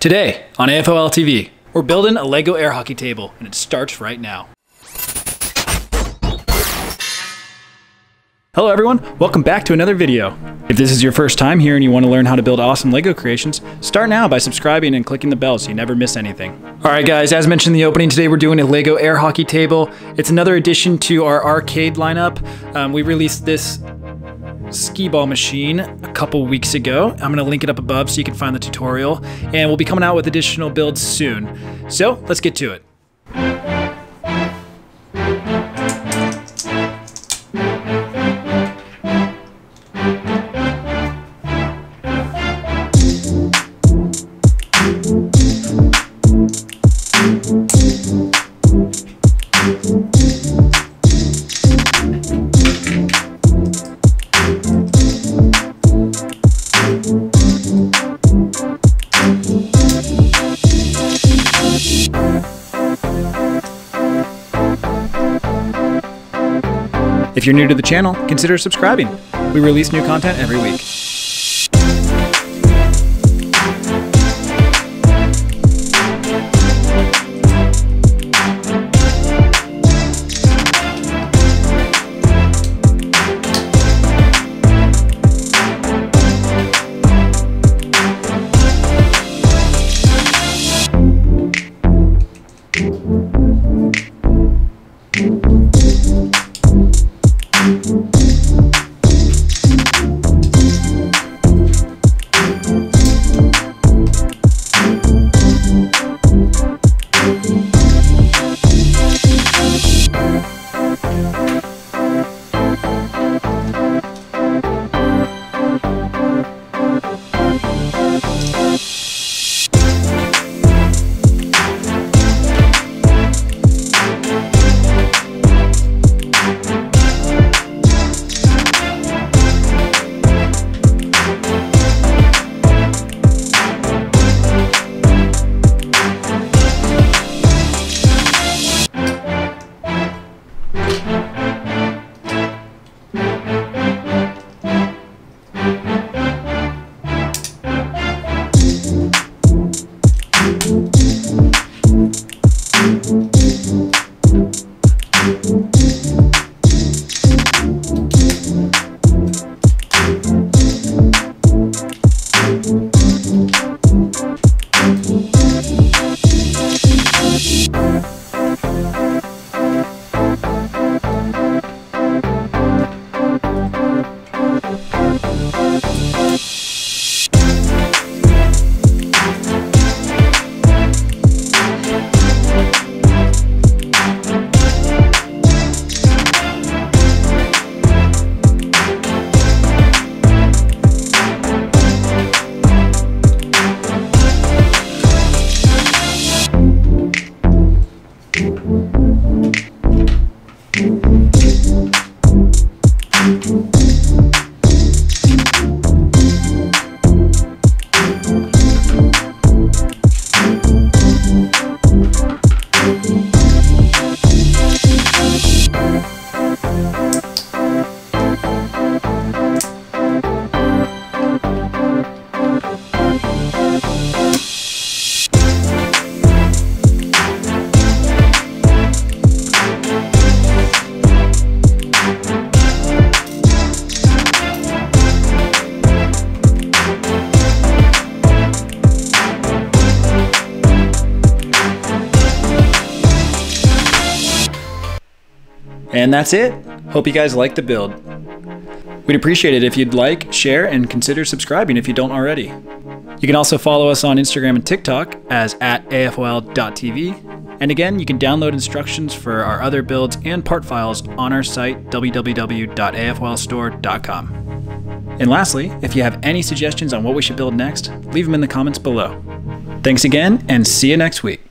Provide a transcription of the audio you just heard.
Today on AFOL TV, we're building a Lego air hockey table, and it starts right now. Hello everyone, welcome back to another video. If this is your first time here and you want to learn how to build awesome LEGO creations, start now by subscribing and clicking the bell so you never miss anything. Alright guys, as mentioned in the opening, today we're doing a LEGO air hockey table. It's another addition to our arcade lineup. Um, we released this skee ball machine a couple weeks ago. I'm going to link it up above so you can find the tutorial, and we'll be coming out with additional builds soon. So let's get to it. If you're new to the channel, consider subscribing. We release new content every week. And that's it. Hope you guys liked the build. We'd appreciate it if you'd like, share, and consider subscribing if you don't already. You can also follow us on Instagram and TikTok as at afol.tv. And again, you can download instructions for our other builds and part files on our site, www.afolstore.com. And lastly, if you have any suggestions on what we should build next, leave them in the comments below. Thanks again, and see you next week.